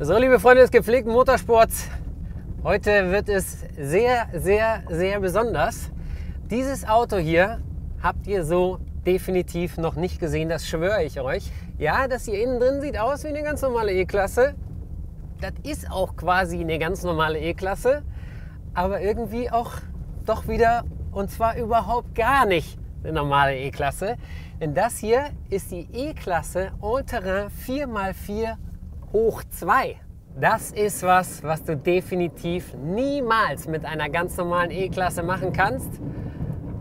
So, liebe Freunde des gepflegten Motorsports, heute wird es sehr, sehr, sehr besonders. Dieses Auto hier habt ihr so definitiv noch nicht gesehen, das schwöre ich euch. Ja, das hier innen drin sieht aus wie eine ganz normale E-Klasse. Das ist auch quasi eine ganz normale E-Klasse, aber irgendwie auch doch wieder und zwar überhaupt gar nicht eine normale E-Klasse. Denn das hier ist die E-Klasse All-Terrain 4x4 hoch 2. Das ist was, was du definitiv niemals mit einer ganz normalen E-Klasse machen kannst.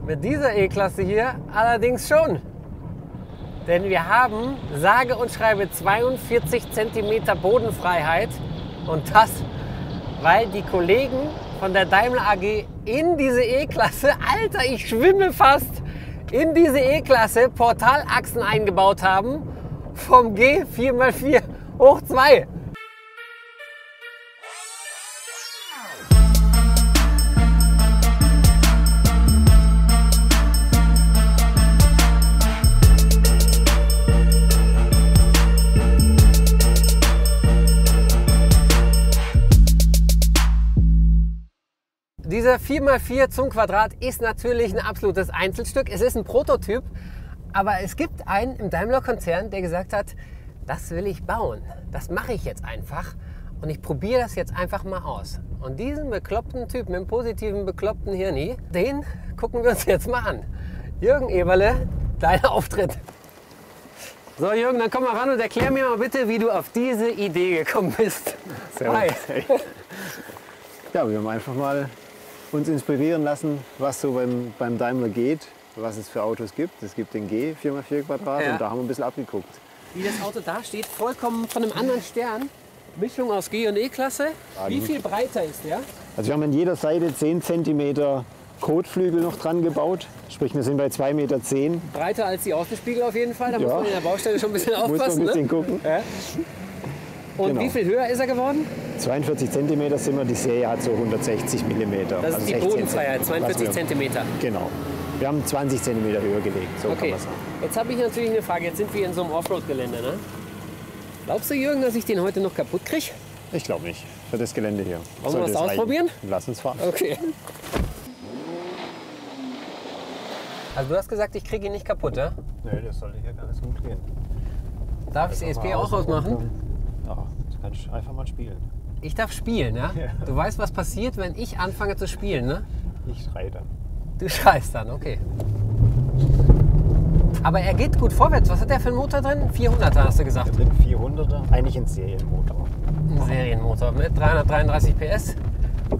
Mit dieser E-Klasse hier allerdings schon. Denn wir haben sage und schreibe 42 cm Bodenfreiheit. Und das, weil die Kollegen von der Daimler AG in diese E-Klasse, Alter, ich schwimme fast, in diese E-Klasse Portalachsen eingebaut haben vom G4x4 hoch 2. Dieser 4x4 zum Quadrat ist natürlich ein absolutes Einzelstück. Es ist ein Prototyp, aber es gibt einen im Daimler-Konzern, der gesagt hat, das will ich bauen. Das mache ich jetzt einfach und ich probiere das jetzt einfach mal aus. Und diesen bekloppten Typen, im positiven bekloppten Hirni, den gucken wir uns jetzt mal an. Jürgen Eberle, dein Auftritt. So Jürgen, dann komm mal ran und erklär mir mal bitte, wie du auf diese Idee gekommen bist. Servus. Hi. Ja, wir haben einfach mal uns inspirieren lassen, was so beim, beim Daimler geht, was es für Autos gibt. Es gibt den G 4x4 Quadrat Ja. und da haben wir ein bisschen abgeguckt. Wie das Auto da steht, vollkommen von einem anderen Stern. Mischung aus G- und E-Klasse. Wie viel breiter ist der? Also wir haben an jeder Seite 10 cm Kotflügel noch dran gebaut. Sprich, wir sind bei 2,10 Meter. Breiter als die Außenspiegel auf jeden Fall. Da muss Ja. man in der Baustelle schon ein bisschen Muss man ein aufpassen. bisschen ne? gucken. Ja. Und Genau. wie viel höher ist er geworden? 42 cm sind wir, die Serie hat so 160 mm. Das ist die Bodenfreiheit, 42 Was wir- Zentimeter. Genau. Wir haben 20 cm höher gelegt, so kann Okay, man sagen. jetzt habe ich natürlich eine Frage. Jetzt sind wir in so einem Offroad-Gelände. Ne? Glaubst du, Jürgen, dass ich den heute noch kaputt kriege? Ich glaube nicht, für das Gelände hier. Wollen wir das es reichen. ausprobieren? Lass uns fahren. Okay. Also du hast gesagt, ich kriege ihn nicht kaputt, ja? Nee, das sollte hier ganz gut gehen. Darf ich das ESP auch ausmachen? Ja, das kannst du einfach mal spielen. Ich darf spielen, ja? Ja. Du weißt, was passiert, wenn ich anfange zu spielen, ne? Ich schreie dann. Du schreist dann, okay. Aber er geht gut vorwärts. Was hat der für einen Motor drin? 400er hast du gesagt. drin 400er, eigentlich ein Serienmotor. Ein Serienmotor mit 333 PS,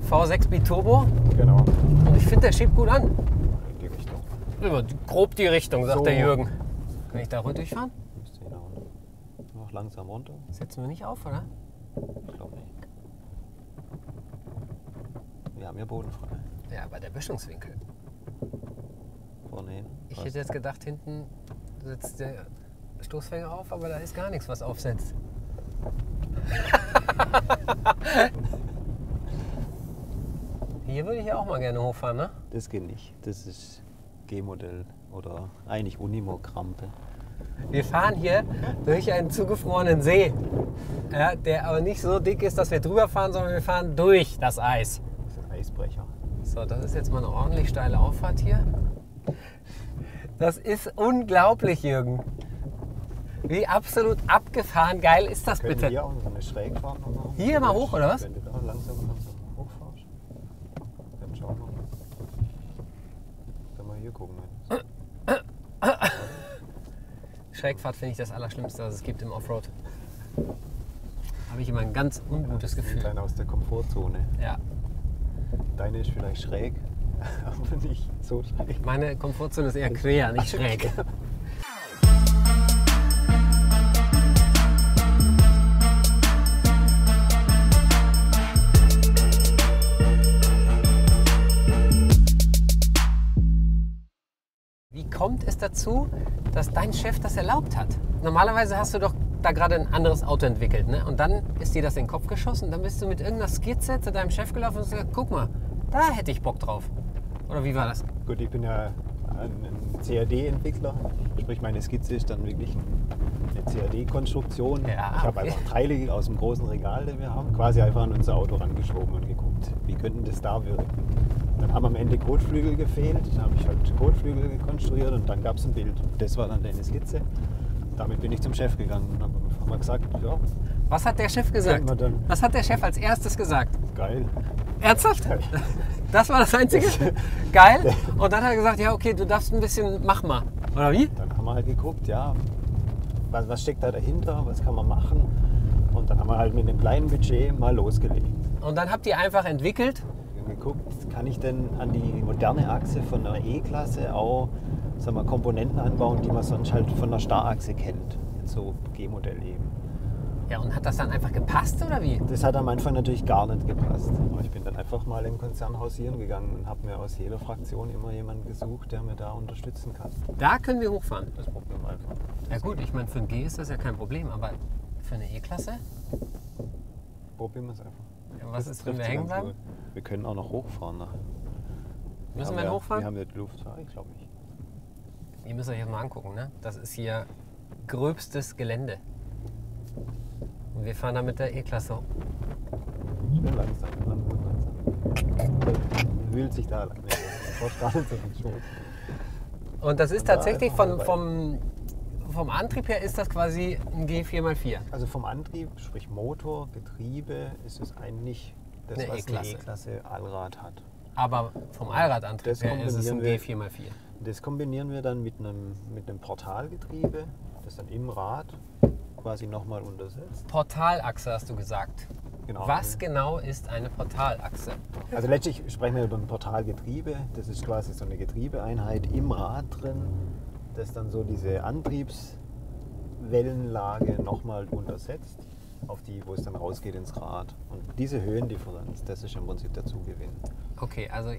V6 Biturbo. Genau. Und ich finde, der schiebt gut an. In die Richtung. Über grob die Richtung, sagt So. der Jürgen. Kann ich da ruhig durchfahren? Runter. Noch langsam runter. Setzen wir nicht auf, oder? Ich glaube nicht. Wir haben hier bodenfrei. Ja, aber der Böschungswinkel. Vorne hin. Ich hätte jetzt gedacht, hinten setzt der Stoßfänger auf, aber da ist gar nichts, was aufsetzt. Hier würde ich ja auch mal gerne hochfahren, ne? Das geht nicht. Das ist G-Modell oder eigentlich Unimog-Rampe. Wir fahren hier durch einen zugefrorenen See, ja, der aber nicht so dick ist, dass wir drüber fahren, sondern wir fahren durch das Eis. Eisbrecher. So, das ist jetzt mal eine ordentlich steile Auffahrt hier. Das ist unglaublich, Jürgen. Wie absolut abgefahren geil ist das Können bitte? hier auch so eine Schrägfahrt noch machen? Hier mal hoch, oder was? Wenn du da langsam, langsam hochfährst. Dann schau mal. Dann mal hier gucken. Schrägfahrt finde ich das Allerschlimmste, was es gibt im Offroad. Habe ich immer ein ganz ungutes Gefühl. Dann aus der Komfortzone. Ja, Deine ist vielleicht schräg, aber nicht so schräg. meine Komfortzone ist eher quer, nicht schräg. Wie kommt es dazu, dass dein Chef das erlaubt hat? Normalerweise hast du doch da gerade ein anderes Auto entwickelt. Ne? Und dann ist dir das in den Kopf geschossen. Dann bist du mit irgendeiner Skizze zu deinem Chef gelaufen und hast gesagt, guck mal, da hätte ich Bock drauf. Oder wie war das? Gut, ich bin ja ein, CAD-Entwickler. Sprich, meine Skizze ist dann wirklich ein, eine CAD-Konstruktion. Ja, ich habe okay. einfach Teile aus dem großen Regal, den wir haben, quasi einfach an unser Auto rangeschoben und geguckt, wie könnten das da wirken. Dann haben am Ende Kotflügel gefehlt. Dann habe ich halt Kotflügel konstruiert und dann gab es ein Bild. Das war dann deine Skizze. Damit bin ich zum Chef gegangen und habe gesagt, ja, Was hat der Chef gesagt? Was hat der Chef als erstes gesagt? geil. Ernsthaft? Das war das Einzige? Geil. Und dann hat er gesagt, ja okay, du darfst ein bisschen, mach mal. Oder wie? Dann haben wir halt geguckt, ja, was, was steckt da dahinter, was kann man machen. Und dann haben wir halt mit einem kleinen Budget mal losgelegt. Und dann habt ihr einfach entwickelt, geguckt, kann ich denn an die moderne Achse von einer E-Klasse auch sagen wir, Komponenten anbauen, die man sonst halt von der Starrachse kennt. Jetzt so G-Modell eben. Ja und hat das dann einfach gepasst oder wie? Das hat am Anfang natürlich gar nicht gepasst. Aber ich bin dann einfach mal im Konzern hausieren gegangen und habe mir aus jeder Fraktion immer jemanden gesucht, der mir da unterstützen kann. Da können wir hochfahren. Das probieren wir einfach. Ja gut, ich meine für ein G ist das ja kein Problem, aber für eine E-Klasse? Probieren wir es einfach. Ja, was Das ist, wenn wir hängen bleiben? Wir können auch noch hochfahren nachher. Müssen wir ja, hochfahren? Wir haben ja die Luft. Ich glaube nicht. Ihr müsst euch das mal angucken, ne? Das ist hier gröbstes Gelände. Und wir fahren da mit der E-Klasse. Schnell langsam, langsam, langsam. Wühlt sich da lang. Schuld. Und das ist Und da tatsächlich einfach von, vom, vom Antrieb her ist das quasi ein G4x4. Also vom Antrieb, sprich Motor, Getriebe, ist es eigentlich das, Eine was E-Klasse. eine E-Klasse Allrad hat. Aber vom Allradantrieb Das her ist es ein kombinieren G4x4. Das kombinieren wir dann mit einem, mit einem Portalgetriebe, das dann im Rad quasi nochmal untersetzt. Portalachse hast du gesagt. Genau. Was genau ist eine Portalachse? Also letztlich sprechen wir über ein Portalgetriebe. Das ist quasi so eine Getriebeeinheit im Rad drin, das dann so diese Antriebswellenlage nochmal untersetzt, auf die, wo es dann rausgeht ins Rad. Und diese Höhendifferenz, das ist im Prinzip der Zugewinn. Okay, also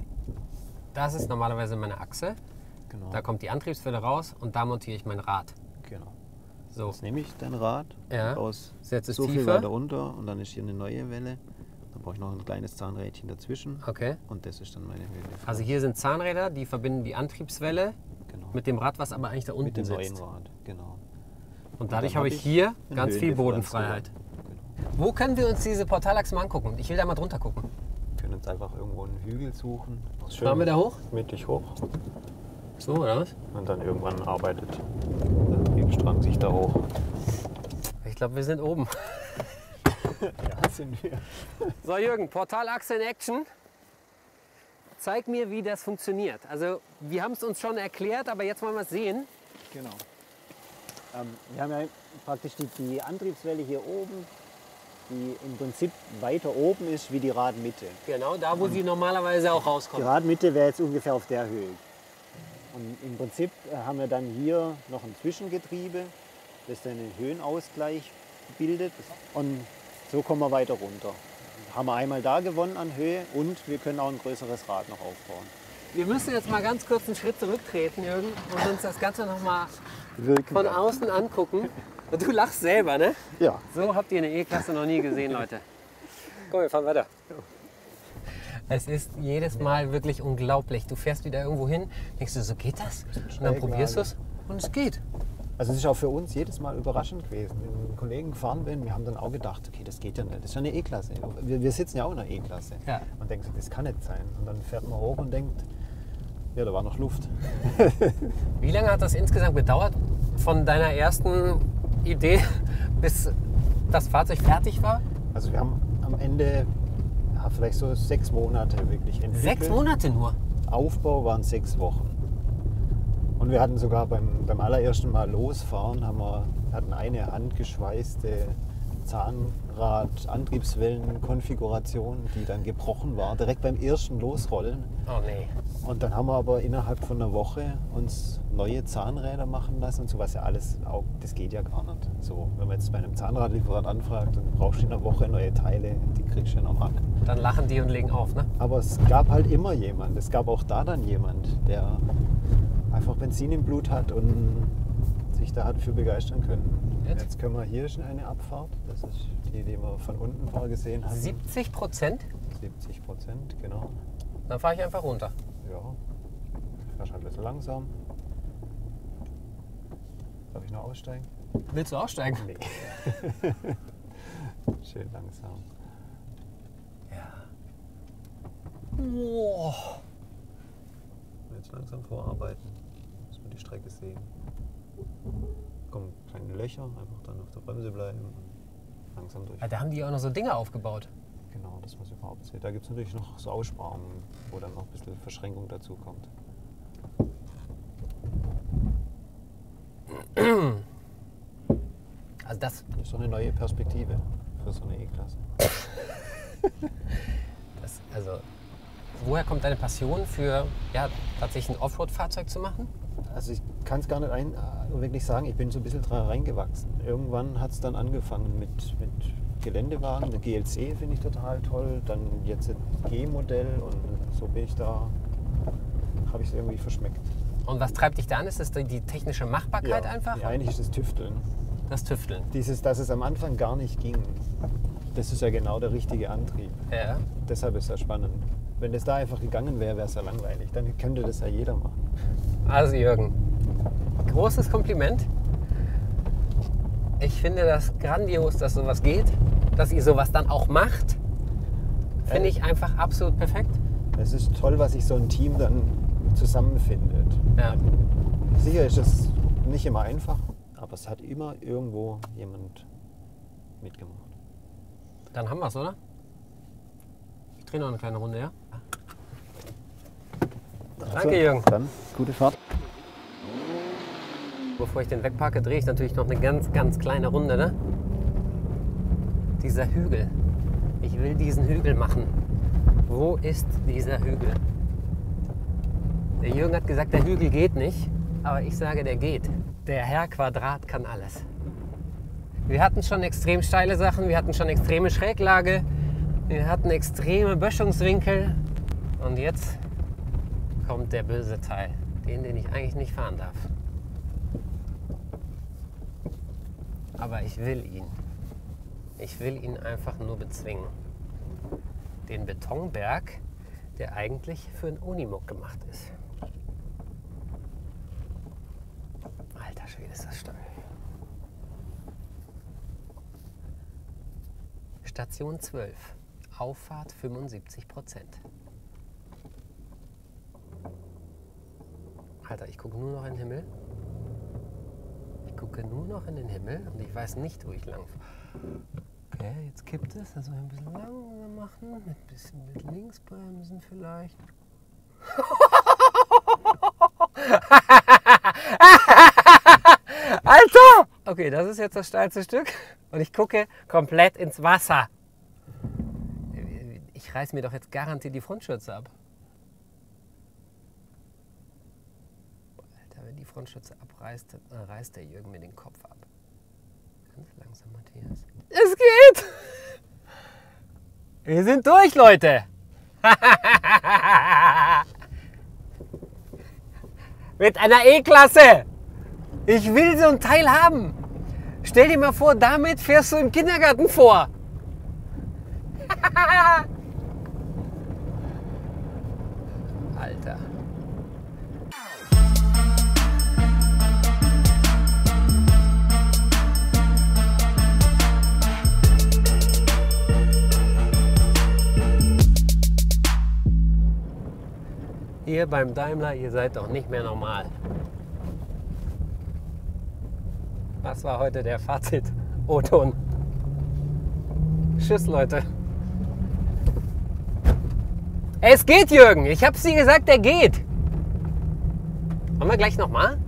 das ist normalerweise meine Achse. Genau. Da kommt die Antriebswelle raus und da montiere ich mein Rad. genau. So, Jetzt nehme ich dein Rad Ja. aus Setz es so viel tiefer. weiter runter und dann ist hier eine neue Welle. Dann brauche ich noch ein kleines Zahnrädchen dazwischen okay. und das ist dann meine Höhendifferenz. Also hier sind Zahnräder, die verbinden die Antriebswelle genau. mit dem Rad, was aber eigentlich da unten mit dem neuen sitzt. Rad, genau. Und dadurch dann habe hab ich hier ganz viel Bodenfreiheit. gewonnen. Wo können wir uns diese Portalachse mal angucken? Ich will da mal drunter gucken. Wir können uns einfach irgendwo einen Hügel suchen. Fahren wir da hoch? Mittig hoch. So, oder was? Und dann irgendwann arbeitet Triebstrang sich da hoch. Ich glaube, wir sind oben. Ja, sind wir. So, Jürgen, Portalachse in Action. Zeig mir, wie das funktioniert. Also, wir haben es uns schon erklärt, aber jetzt wollen wir es sehen. Genau. Ähm, wir haben ja praktisch die, die Antriebswelle hier oben, die im Prinzip weiter oben ist wie die Radmitte. Genau, da, wo sie normalerweise auch Die rauskommt. Radmitte wäre jetzt ungefähr auf der Höhe. Und im Prinzip äh, haben wir dann hier noch ein Zwischengetriebe, das dann einen Höhenausgleich bildet. Und so kommen wir weiter runter. Haben wir einmal da gewonnen an Höhe und wir können auch ein größeres Rad noch aufbauen. Wir müssen jetzt mal ganz kurz einen Schritt zurücktreten, Jürgen, und uns das Ganze noch mal Wirken. von außen angucken. Und du lachst selber, ne? Ja. So habt ihr eine E-Klasse noch nie gesehen, Leute. Komm, wir fahren weiter. Es ist jedes Mal wirklich unglaublich. Du fährst wieder irgendwo hin, denkst du, so geht das? Und dann probierst du es und es geht. Also es ist auch für uns jedes Mal überraschend gewesen. Wenn wir mit Kollegen gefahren bin, wir haben dann auch gedacht, okay, das geht ja nicht. Das ist ja eine E-Klasse. Wir, wir sitzen ja auch in einer E-Klasse. Ja. Man denkt so, das kann nicht sein. Und dann fährt man hoch und denkt, ja, da war noch Luft. Wie lange hat das insgesamt gedauert von deiner ersten Idee bis das Fahrzeug fertig war? Also wir haben am Ende ja, vielleicht so sechs Monate wirklich entwickelt. Sechs Monate nur. Aufbau waren sechs Wochen. Und wir hatten sogar beim, beim allerersten Mal losfahren, haben wir, hatten eine handgeschweißte Zahnrad-Antriebswellen-Konfiguration, die dann gebrochen war, direkt beim ersten Losrollen. Oh nee. Und dann haben wir aber innerhalb von einer Woche uns neue Zahnräder machen lassen und so was ja alles, auch, das geht ja gar nicht. So, wenn man jetzt bei einem Zahnradlieferant anfragt, dann brauchst du in einer Woche neue Teile, die kriegst du ja noch an. Dann lachen die und legen auf, ne? Aber es gab halt immer jemand. Es gab auch da dann jemand, der einfach Benzin im Blut hat und sich da hat für begeistern können. Funktioniert. Jetzt können wir hier schon eine Abfahrt. Das ist die, die wir von unten vorgesehen haben. 70 Prozent? 70 Prozent, genau. Dann fahre ich einfach runter. Ja. Fährst ein bisschen langsam. Darf ich noch aussteigen? Willst du aussteigen? Nee. Schön langsam. Ja. Wow. Jetzt langsam vorarbeiten, dass wir die Strecke sehen. Kommen kleine Löcher, einfach dann auf der Bremse bleiben und langsam durch. Ah, Da haben die auch noch so Dinge aufgebaut. Genau, dass man es überhaupt sieht. Da gibt es natürlich noch so Aussprachen, wo dann noch ein bisschen Verschränkung dazu kommt. Also das, Das ist so eine neue Perspektive für so eine E-Klasse. das, also woher kommt deine Passion für ja, tatsächlich ein Offroad-Fahrzeug zu machen? Also ich kann es gar nicht ein, äh, wirklich sagen, ich bin so ein bisschen dran reingewachsen. Irgendwann hat es dann angefangen mit, mit Geländewagen, der GLC finde ich total toll, dann jetzt ein G-Modell und so bin ich da, habe ich es irgendwie verschmeckt. Und was treibt dich da an? Ist das die- technische Machbarkeit einfach? Ja, eigentlich ist es Tüfteln. Das Tüfteln. Dieses, dass es am Anfang gar nicht ging, das ist ja genau der richtige Antrieb. Ja. Deshalb ist das spannend. Wenn das da einfach gegangen wäre, wäre es ja langweilig. Dann könnte das ja jeder machen. Also Jürgen, großes Kompliment. Ich finde das grandios, dass sowas geht, dass ihr sowas dann auch macht. Finde Äh. ich einfach absolut perfekt. Es ist toll, was sich so ein Team dann zusammenfindet. Ja. Sicher ist es nicht immer einfach, aber es hat immer irgendwo jemand mitgemacht. Dann haben wir es, oder? Ich drehe noch eine kleine Runde, ja? Danke, Jürgen. Dann gute Fahrt. Bevor ich den wegpacke, drehe ich natürlich noch eine ganz, ganz kleine Runde. Ne? Dieser Hügel. Ich will diesen Hügel machen. Wo ist dieser Hügel? Der Jürgen hat gesagt, der Hügel geht nicht, aber ich sage, der geht. Der Herr Quadrat kann alles. Wir hatten schon extrem steile Sachen, wir hatten schon extreme Schräglage, wir hatten extreme Böschungswinkel und jetzt kommt der böse Teil, den, den ich eigentlich nicht fahren darf. Aber ich will ihn. Ich will ihn einfach nur bezwingen. Den Betonberg, der eigentlich für einen Unimog gemacht ist. Alter Schwede, ist das steil. Station 12. Auffahrt 75 Prozent. Alter, ich gucke nur noch in den Himmel. Ich gucke nur noch in den Himmel und ich weiß nicht, wo ich lang. Okay, jetzt kippt es. Also ein bisschen langsam machen, mit ein bisschen mit links bremsen vielleicht. Alter! Okay, das ist jetzt das steilste Stück und ich gucke komplett ins Wasser. Ich reiß mir doch jetzt garantiert die Frontschürze ab. Frontschürze abreißt, dann reißt der Jürgen mir den Kopf ab. Ganz langsam, Matthias. Es geht! Wir sind durch, Leute! Mit einer E-Klasse! Ich will so ein Teil haben! Stell dir mal vor, damit fährst du im Kindergarten vor! Ihr beim Daimler, ihr seid doch nicht mehr normal. Das war heute der Fazit. O-Ton. Tschüss, Leute. Es geht, Jürgen. Ich hab's dir gesagt, er geht. Wollen wir gleich nochmal?